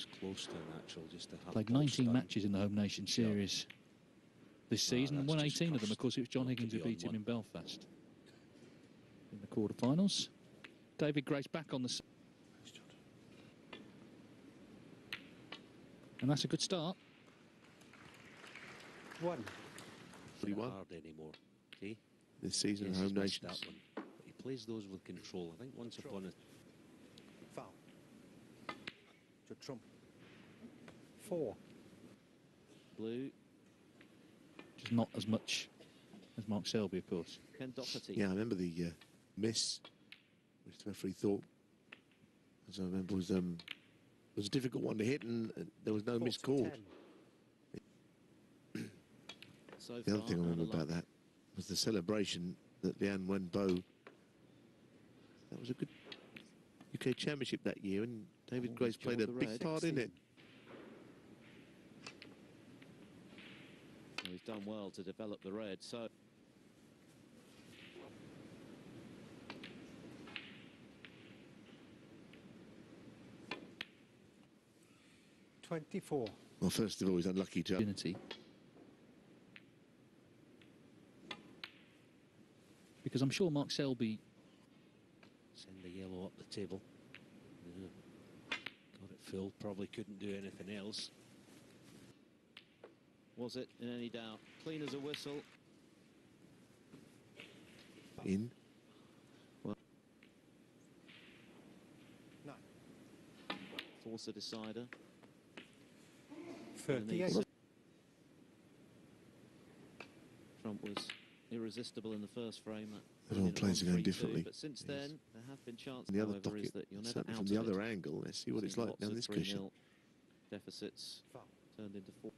Looks close to an actual, just to have Played 19 stun. matches in the Home Nation Series this Ah, season and that's won 18 of them. Of course, it was John Higgins who be on beat him one. in Belfast in the quarterfinals. David Grace back on the. s- And that's a good start. One. It's not 41. hard anymore. Okay. this season Yes, Home missed Nations. that one. But he plays those with control. I think once upon a Foul. To trump. Four. blue, Just not as much as Mark Selby, of course. Ken Doherty. Yeah, I remember the uh, miss, which the referee thought, as I remember, was um, was a difficult one to hit, and uh, there was no Four miss to called. So The other thing I remember about that was the celebration that Liang Wenbo. That was a good UK Championship that year, and David Oh, Grace played a joined the big red. part in it. Well, he's done well to develop the red. So Twenty-four. Well, first of all, he's unlucky to. opportunity. Because I'm sure Mark Selby send the yellow up the table. Yeah. Got it filled. Probably couldn't do anything else. Was it in any doubt? Clean as a whistle. in. Nine. Force a decider. Thirty-eight. Trump was irresistible in the first frame. that Everyone ended at plays the game differently. But since Yes. then, there have been chances. The other however, is docket, that you're never out from the other it. angle. Let's see what it's like down this cushion. Deficits Foul. turned into four.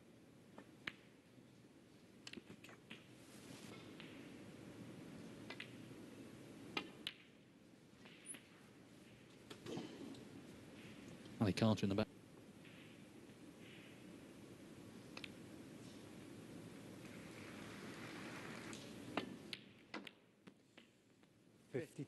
Ali Carter in the back. Fifty.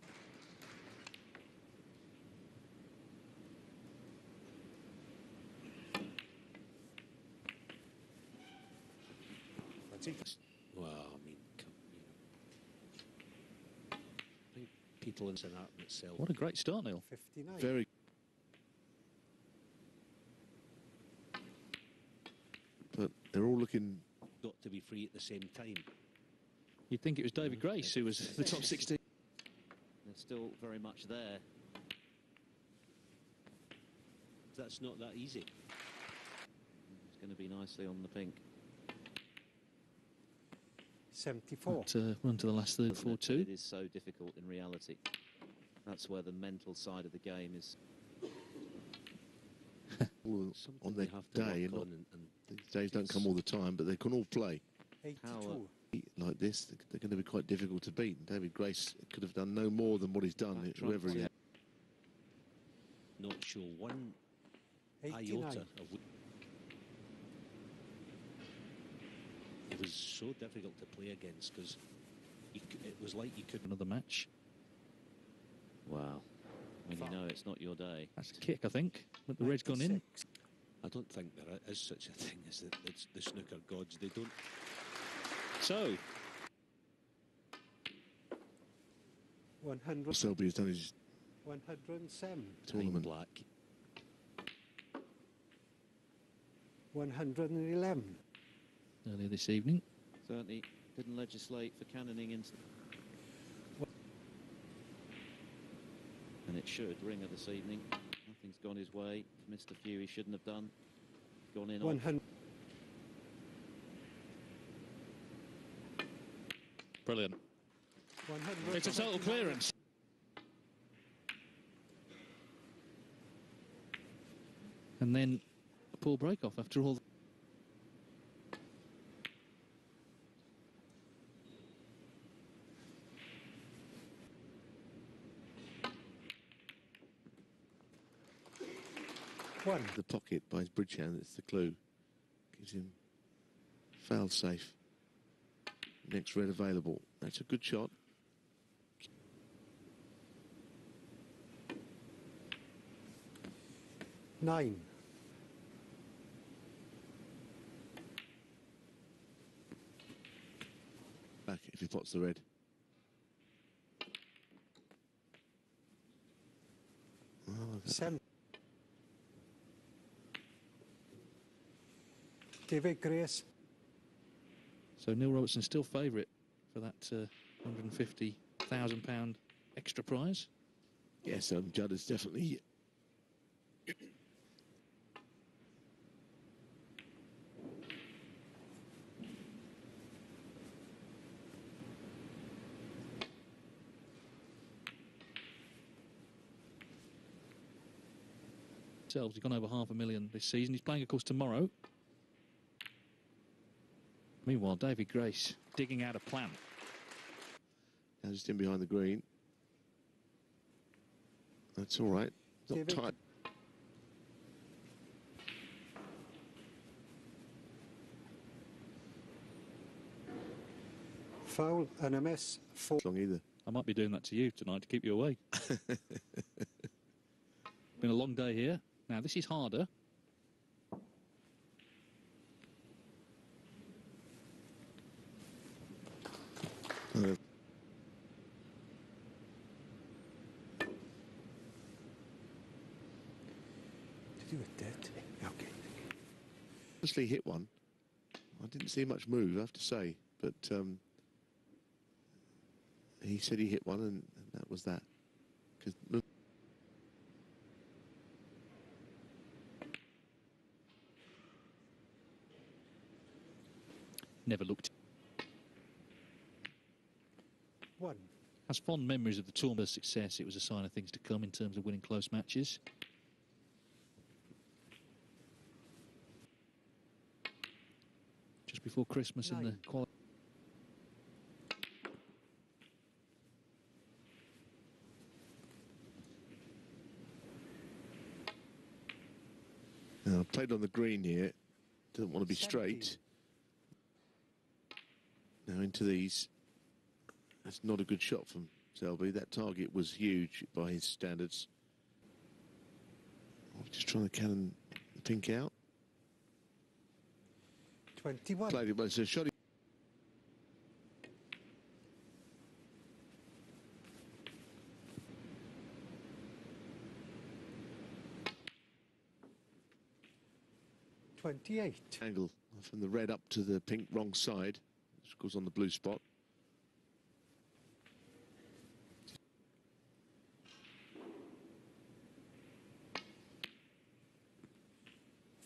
Well, I mean, come, you know. I think people in St. Art itself. What a great start, Neil. Fifty-nine. Very. But they're all looking. got to be free at the same time. You'd think it was David mm-hmm. Grace who was the top 16. They're still very much there. That's not that easy. It's going to be nicely on the pink. Seventy-four. To uh, run to the last third, Doesn't 4 It 2. is so difficult in reality. That's where the mental side of the game is. all on they their day, and on and, and these days don't come all the time, but they can all play Uh, Eighty-two. like this. They're they're going to be quite difficult to beat. And David Grace could have done no more than what he's done, Back whoever he to- had. not sure one iota of. It was so difficult to play against because it was like you couldn't. Another match. Wow. When you know it's not your day. That's a kick, I think. But the red's gone in. I don't think there is such a thing as the, the, the snooker gods. They don't. So. Selby's done his 107. Tournament. Black. 111. Earlier this evening. Certainly didn't legislate for cannoning into. And it should, Ringer this evening. Nothing's gone his way. Missed a few he shouldn't have done. Gone in 100. Brilliant. It's a total clearance. And then a poor break off after all. One. the pocket by his bridge hand. That's the clue. Gives him foul safe next red available. That's a good shot. Nine. Back if he pots the red. Seven. David Grace. So Neil Robertson still favourite for that uh, £150,000 extra prize. yes, um, Judd is definitely he's gone over half a million this season. He's playing, of course, tomorrow. Meanwhile, David Grace digging out a plan. now just in behind the green. That's all right. Not David? tight. Foul and a miss. Four. long either. I might be doing that to you tonight to keep you awake. Been a long day here. Now, this is harder. Uh, Did you do it? Okay. Obviously hit one. I didn't see much move, I have to say, but um, he said he hit one, and, and that was that. 'Cause look, Never looked. One. Has fond memories of the tournament's success. It was a sign of things to come in terms of winning close matches. Before Christmas in the Nine. quali- now, played on the green here. Doesn't want to be Seventeen. straight. Now into these. That's not a good shot from Selby. That target was huge by his standards. Oh, Just trying to cannon the pink out. 21. Played it, but a shot. Twenty-eight. angle from the red up to the pink wrong side, which goes on the blue spot.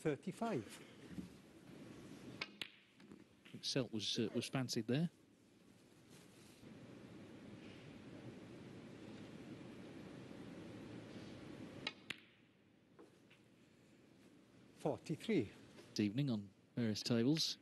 Thirty-five. Selt was uh, was fancied there. Forty-three. this evening on various tables.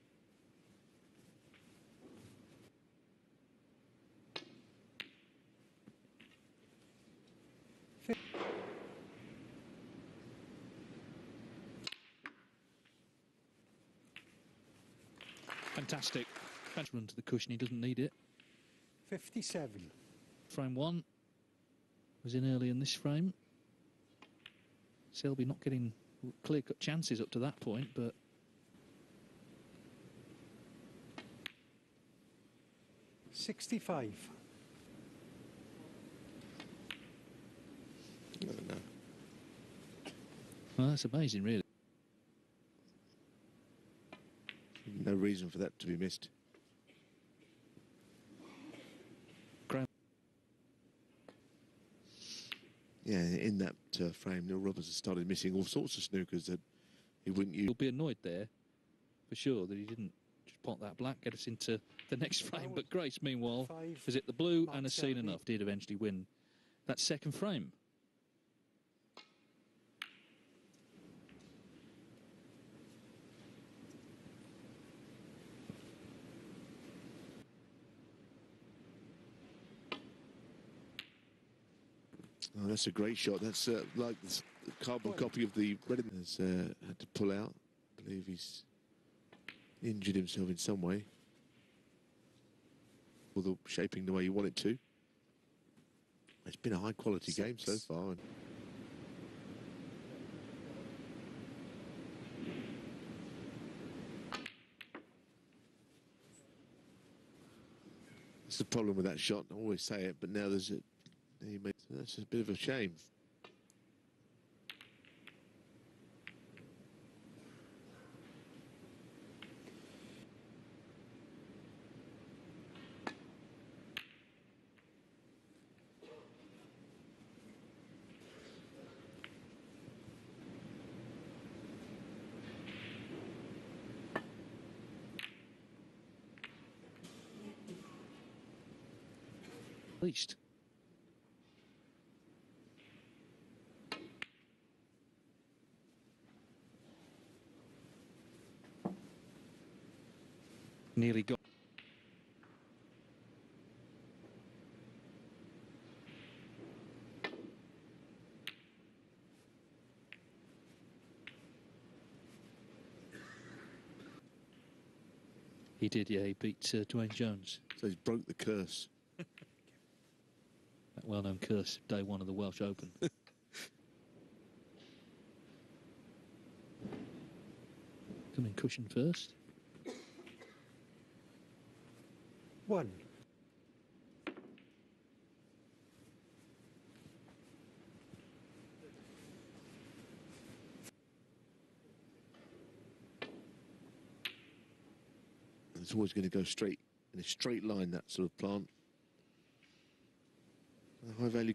Fantastic. Fantastic run to the cushion. He doesn't need it. Fifty-seven. Frame one was in early in this frame. Selby not getting clear cut chances up to that point, but Sixty-five. No, no. well, that's amazing, really. No reason for that to be missed. Graham. Yeah, in that uh, frame, Neil Roberts has started missing all sorts of snookers that he wouldn't use. He'll be annoyed there, for sure, that he didn't just pot that black, get us into the next frame. But Grace, meanwhile, Five. has hit the blue and has seen enough. Did eventually win that second frame. Oh, that's a great shot. That's uh, like the carbon copy of the red. Has uh, had to pull out. I believe he's injured himself in some way. Although shaping the way you want it to. It's been a high quality game so far. And That's the problem with that shot. I always say it, but now there's a. He made, that's a bit of a shame. At Nearly got. He did, yeah. He beat uh, Duane Jones. So he's broke the curse. That well-known curse, day one of the Welsh Open. Coming cushion first. One. It's always going to go straight in a straight line. That sort of plant. A high value.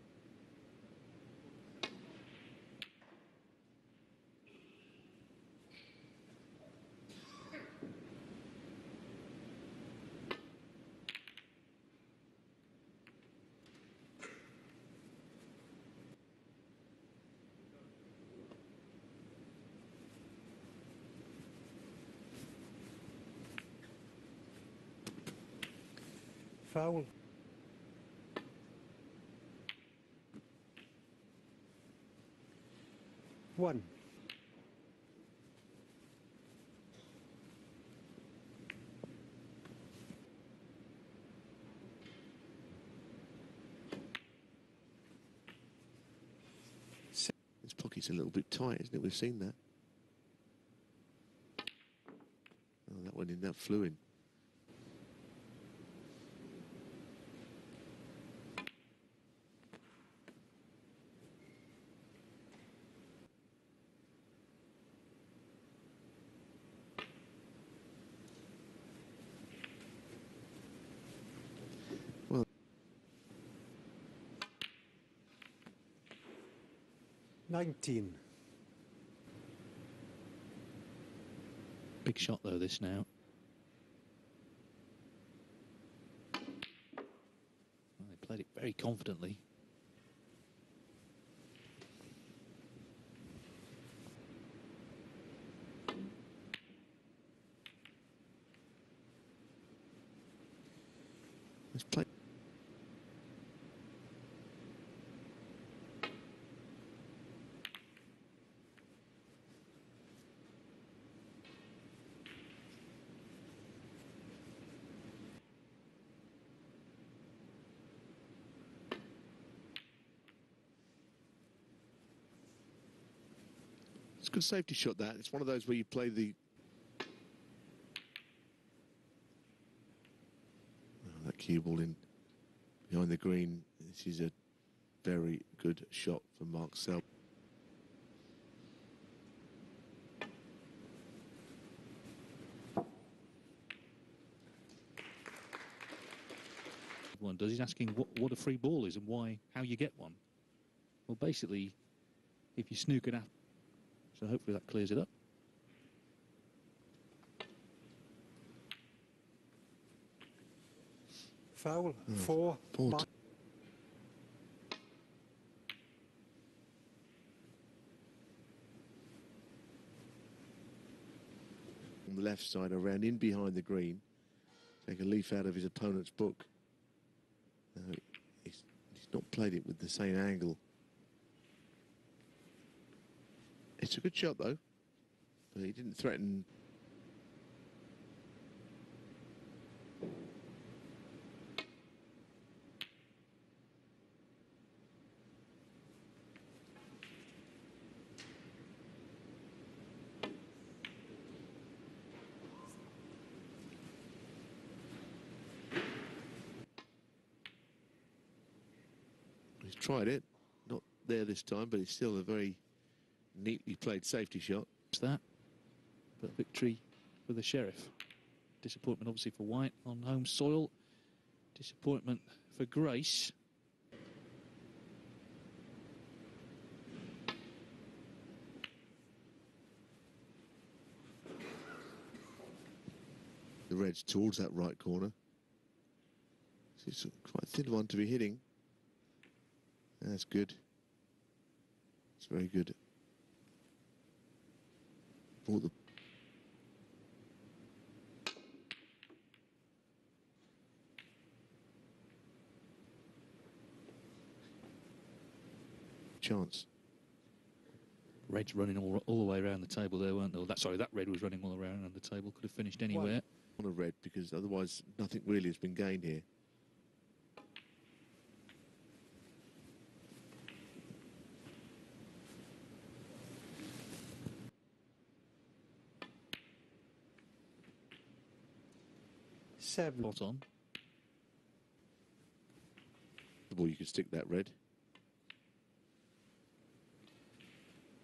Foul. One. This pocket's a little bit tight, isn't it? We've seen that. Oh, that went in. That flew in. 19. Big shot, though, this now. Well, they played it very confidently. Let's play. Good safety shot. That it's one of those where you play the. Oh, that cue ball in behind the green. This is a very good shot for Mark Selby. One does. He's asking what, what a free ball is and why, how you get one. Well, basically, if you snook it up, so hopefully that clears it up. Foul. Mm. Four. Four Mark- on the left side around in behind the green. Take a leaf out of his opponent's book. No, he's, he's not played it with the same angle. It's a good shot, though. He didn't threaten. He's tried it. Not there this time, but it's still a very neatly played safety shot. That. But victory for the Sheriff. Disappointment, obviously, for White on home soil. Disappointment for Grace. The Reds towards that right corner. It's quite a thin one to be hitting. That's good. It's very good. Brought the chance. Reds running all, all the way around the table there, weren't they? That, sorry, that red was running all around the table. Could have finished anywhere. on a red because otherwise nothing really has been gained here. Seven. Spot on. The ball you could stick that red.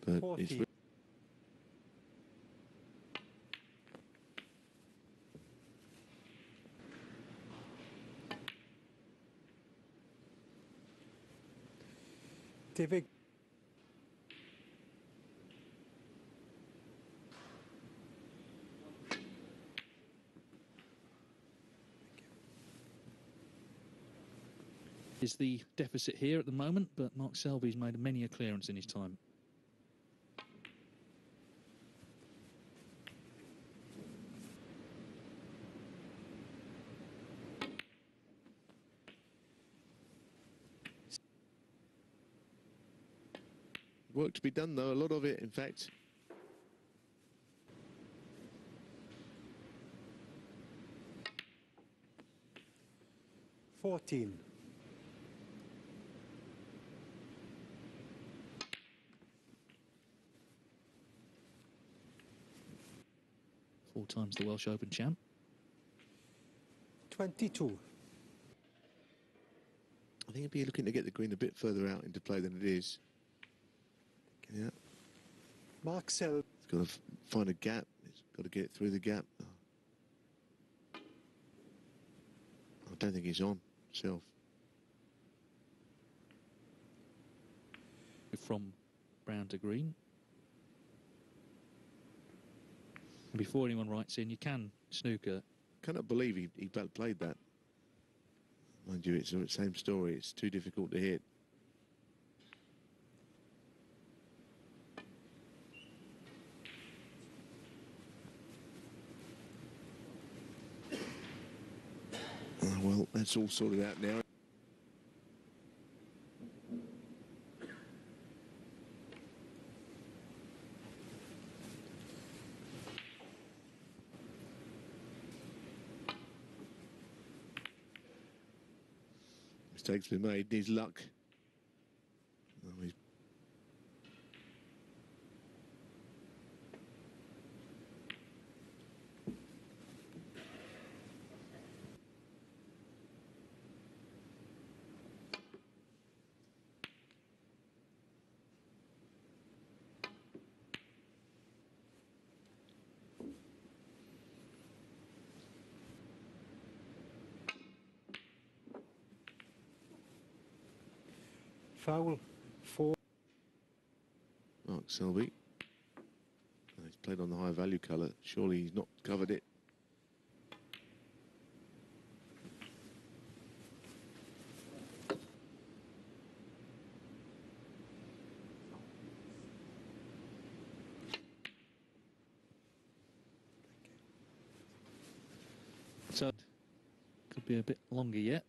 But it's Forty. Is the deficit here at the moment, but Mark Selby's made many a clearance in his time. work to be done though, a lot of it in fact. Fourteen. Four times the Welsh Open champ. Twenty-two. I think he'd be looking to get the green a bit further out into play than it is. Yeah, Mark Selby. he's got to find a gap. He's got to get it through the gap. I don't think he's on himself. from brown to green. Before anyone writes in, you can snooker. Cannot believe he, he played that. Mind you, it's the same story. It's too difficult to hit. Ah, well, that's all sorted out now. Mistakes been made. Needs luck. Oh, he's Foul. Four. Mark Selby. He's played on the high value colour. Surely he's not covered it. So could be a bit longer yet.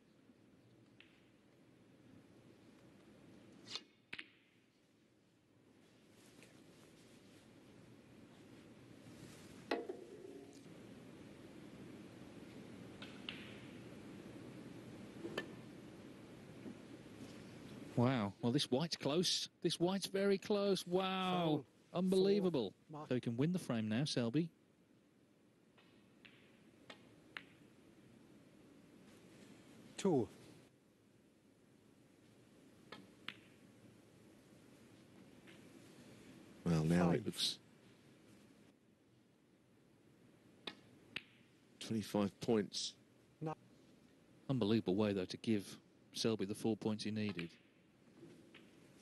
this white's close. This white's very close. Wow. Four, Unbelievable. Four, so he can win the frame now, Selby. Two. Well, now Five. it looks 25 points. No. Unbelievable way, though, to give Selby the four points he needed.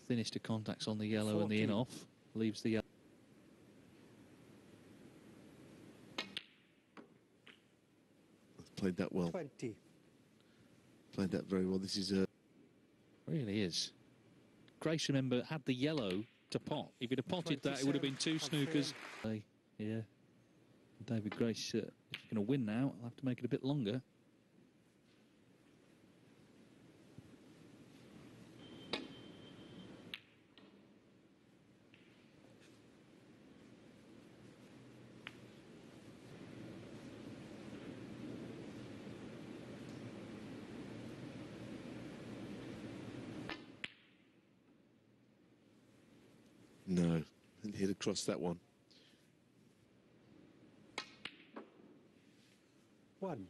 Thinnest of contacts on the yellow and the in off. Leaves the yellow. Played that well. 20, Played that very well. This is uh, Really is. Grace, remember, had the yellow to pot. If he'd have potted that, it would have been two snookers. Hey, yeah. David Grace, uh, if you're going to win now, I'll have to make it a bit longer. no. And hit across that one. 1,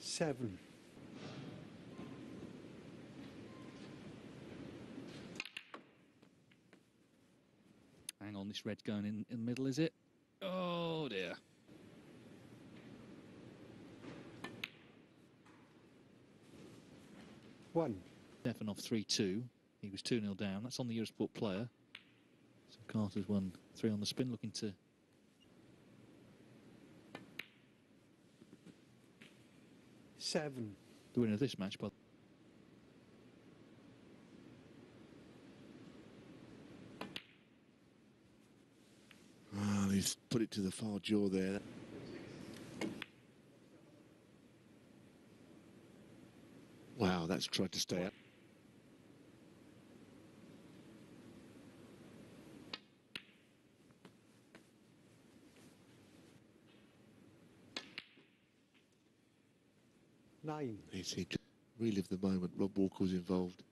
seven, Hang on, this red's going in, in the middle, is it? 1. Stefanov 3 2. He was 2 0 down. That's on the Eurosport player. So Carter's won 3 on the spin, looking to. Seven. The winner of this match, but. Ah, well, he's put it to the far jaw there. Wow, that's tried to stay up. nine, He's he just relived the moment Rob Walker was involved.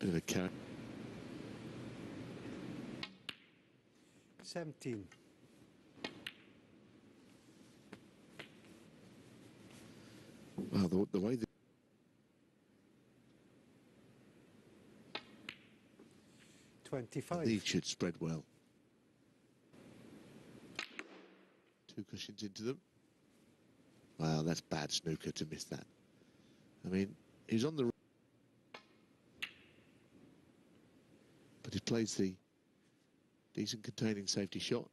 Bit of a carrot. 17, Wow, the, the way the twenty-five, these should spread well. Two cushions into them. Wow, that's bad snooker to miss that. I mean, he's on the. But he plays the decent containing safety shot,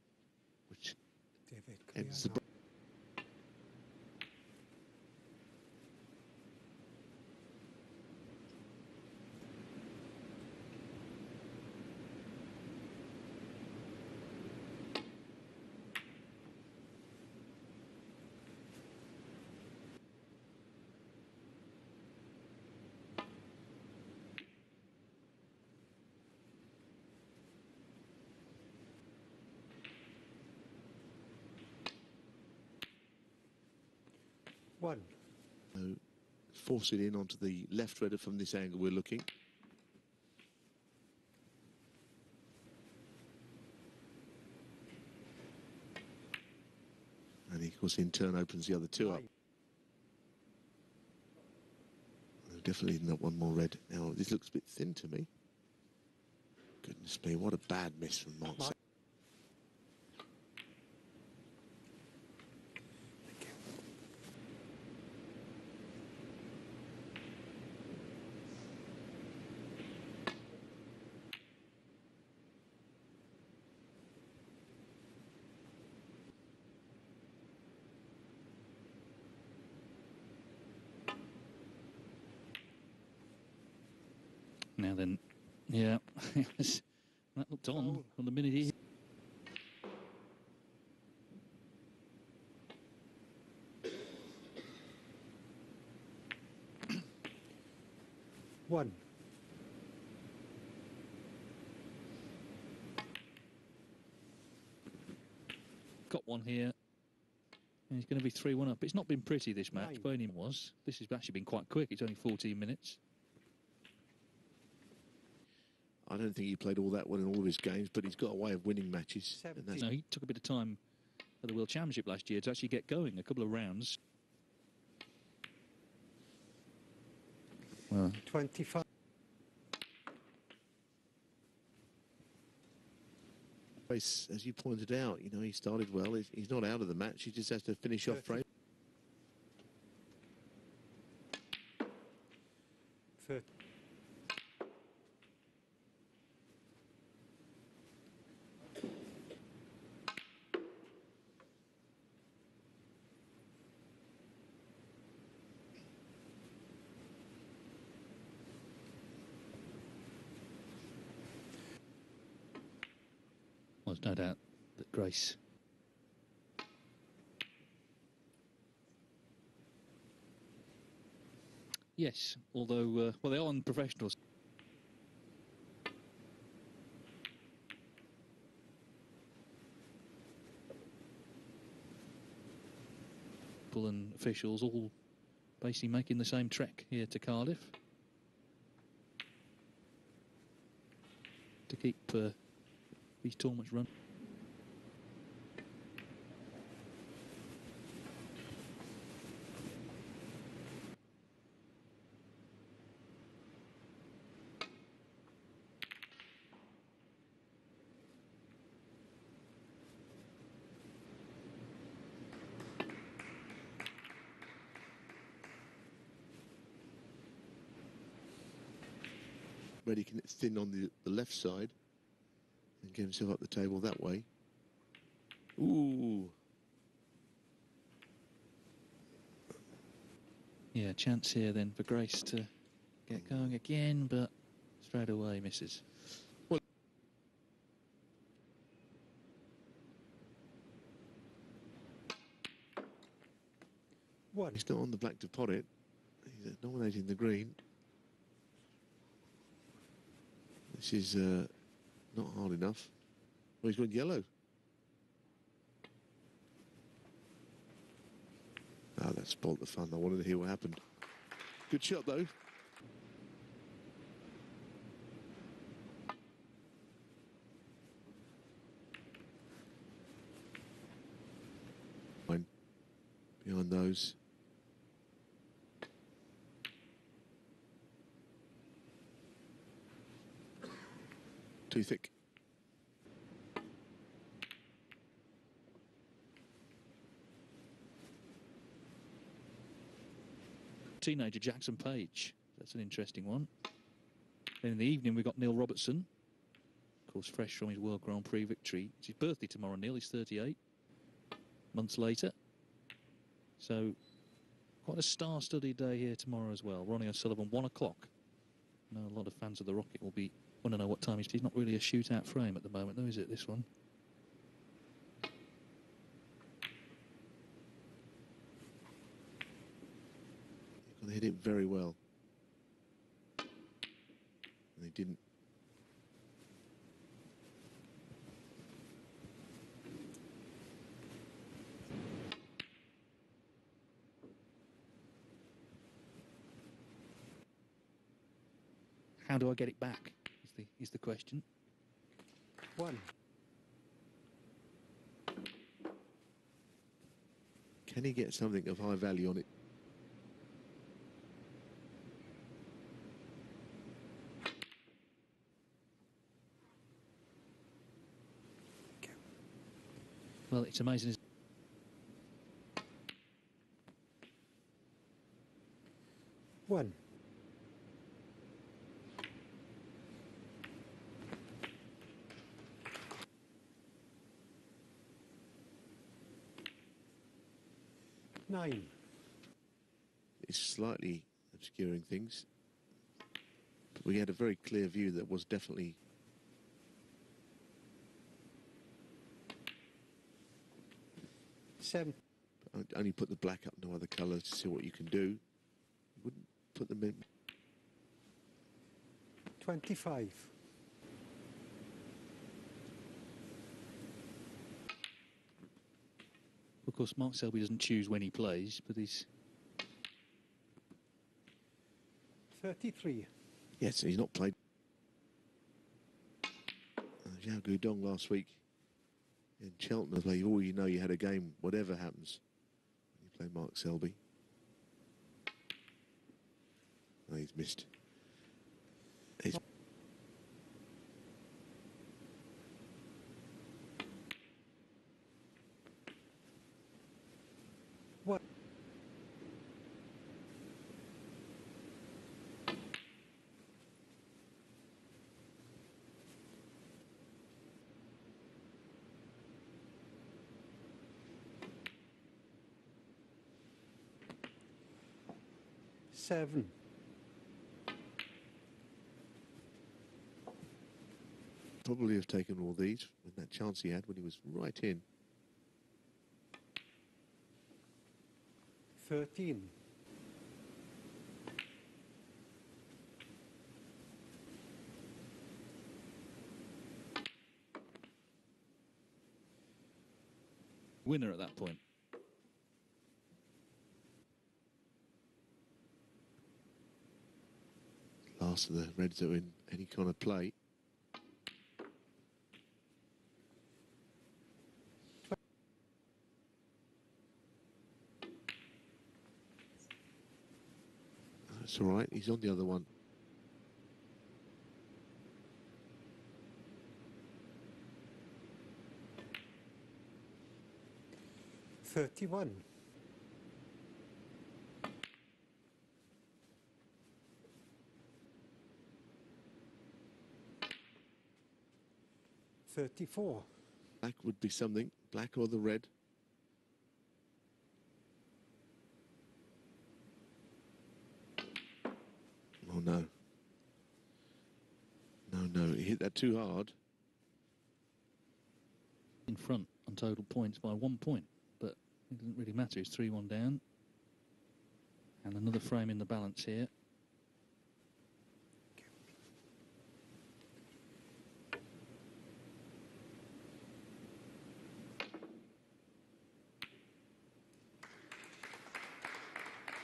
which David, ends the. clear break. one, So force it in onto the left rudder from this angle we're looking. And he, of course, in turn opens the other two up. Definitely not one more red. Now, this looks a bit thin to me. Goodness me, what a bad miss from Mark. Mark- Sa- now then, yeah, it was- that looked on from the minute he. one, Got one here. And he's going to be 3 1 up. It's not been pretty this match, Nine. but was. This has actually been quite quick. It's only 14 minutes. I don't think he played all that well in all of his games, but he's got a way of winning matches. Seventeen. And No, he took a bit of time at the World Championship last year to actually get going a couple of rounds. Well, 25. As you pointed out, you know, he started well. He's, he's not out of the match. He just has to finish off frame. Thir- well, there's no doubt that Grace Yes, although uh, well they are on professionals. And officials all basically making the same trek here to Cardiff to keep uh, these tournaments run. Reddy can thin on the, the left side and get himself up the table that way. Ooh. Yeah, chance here then for Grace to get going again, but straight away misses. One. He's not on the black to pot it. He's uh, nominating the green. This is uh, not hard enough. Well, he's gone yellow. Ah, that spoilt the fun. I wanted to hear what happened. Good shot, though. Behind those. Too thick. Teenager Jackson Page. That's an interesting one. Then in the evening, we've got Neil Robertson. Of course, fresh from his World Grand Prix victory. It's his birthday tomorrow, Neil. He's 38. Months later. So, quite a star studded day here tomorrow as well. Ronnie O'Sullivan, 1 o'clock. I know a lot of fans of the Rocket will be want to know what time he's. He's not really a shootout frame at the moment, though, is it, this one? They hit it very well. And they didn't. How do I get it back? Is the, is the question. One. Can he get something of high value on it? Well, it's amazing. It's slightly obscuring things. But we had a very clear view that was definitely Seven. only put the black up, no other colours to see what you can do. You wouldn't put them in. 25. Course, Mark Selby doesn't choose when he plays, but he's 33. Yes, he's not played. Uh, Zhao Gudong last week. In Cheltenham, play, oh, you know you had a game, whatever happens. when You play Mark Selby. Oh, he's missed. Seven. probably have taken all these with that chance he had when he was right in. Thirteen. Winner at that point. Of the Reds are in any kind of play. That's all right. He's on the other one. Thirty-one. Thirty-four. Black would be something. Black or the red. Oh no. No, no. He hit that too hard. in front on total points by one point, but it doesn't really matter. It's 3 1 down. And another frame in the balance here.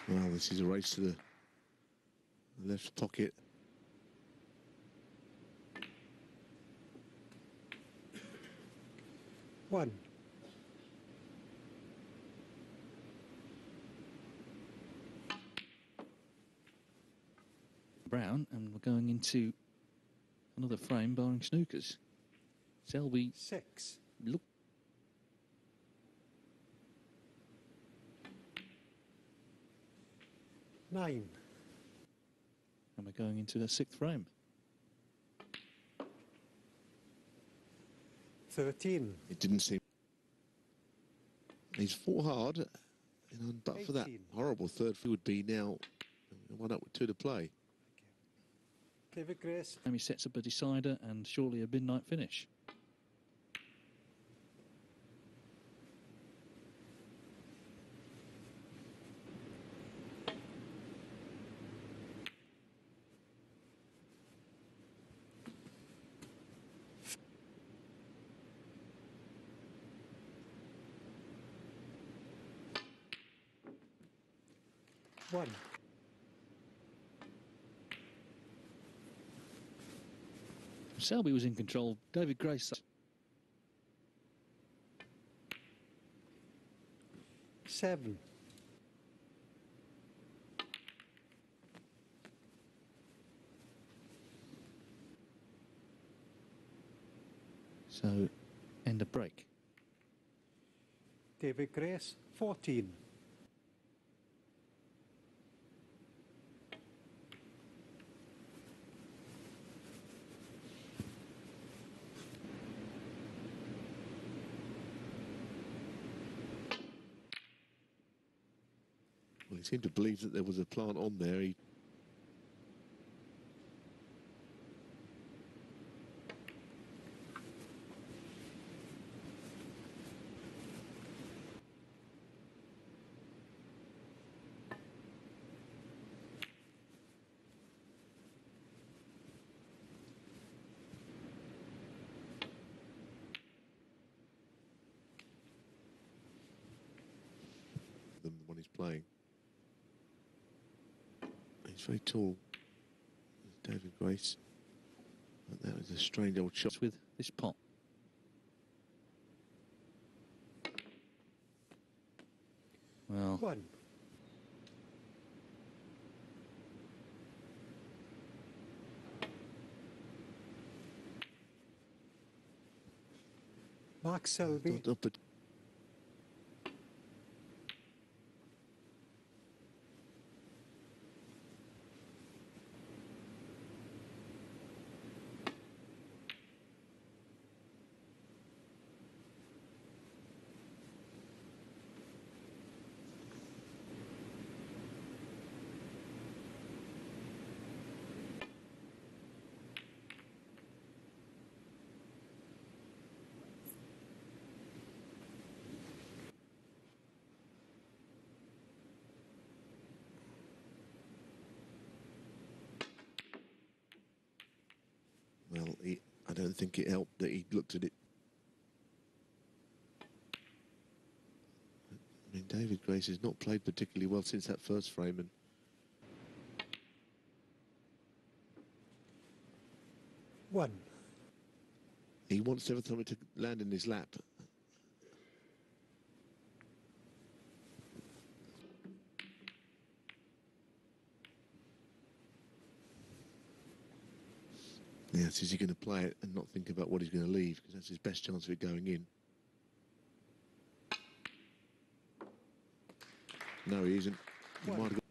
Well, this is a race to the left pocket. One. Brown, and we're going into another frame barring snookers. Selby Six. look Nine. and we're going into the sixth frame. Thirteen. It didn't seem. He's four hard, you know, but for that horrible third, he would be now one up with two to play. David Grace. And he sets up a decider and surely a midnight finish. Selby was in control. David Grace. Seven. So, end of break. David Grace, 14. Seemed to believe that there was a plant on there. He He's very tall. David Grace. But that was a strange old shot with this pot. Well. One. Mark Selby. Think it helped that he looked at it. I mean, David Grace has not played particularly well since that first frame, and one. he wants everything to land in his lap. Yes, is he going to play it and not think about what he's going to leave? Because that's his best chance of it going in. No, he isn't. He might have got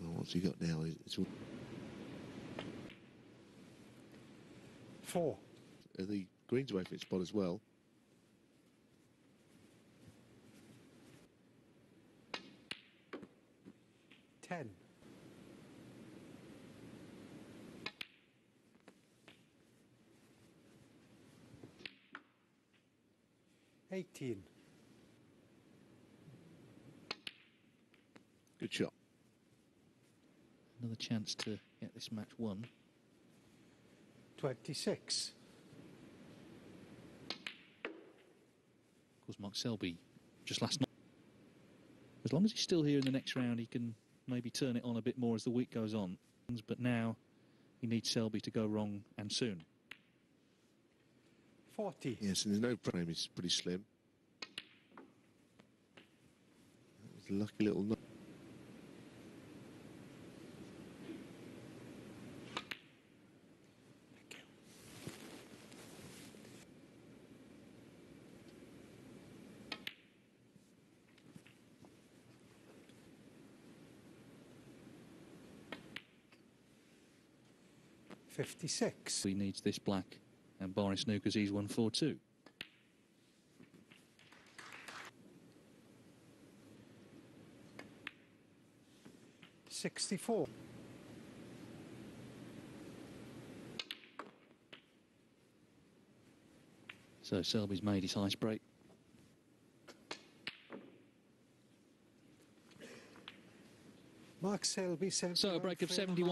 Well, what's he got now? It's all, Four. uh, the greens away from its spot as well. 18. Good shot. Another chance to get this match won. 26. Of course, Mark Selby just last night. As long as he's still here in the next round, he can maybe turn it on a bit more as the week goes on. But now he needs Selby to go wrong and soon. 40. Yes, and there's no problem. It's pretty slim. lucky little nut. Fifty-six. We need this black, and barring snookers, he's one four two. 64. So Selby's made his ice break. Mark Selby, So a break of 71.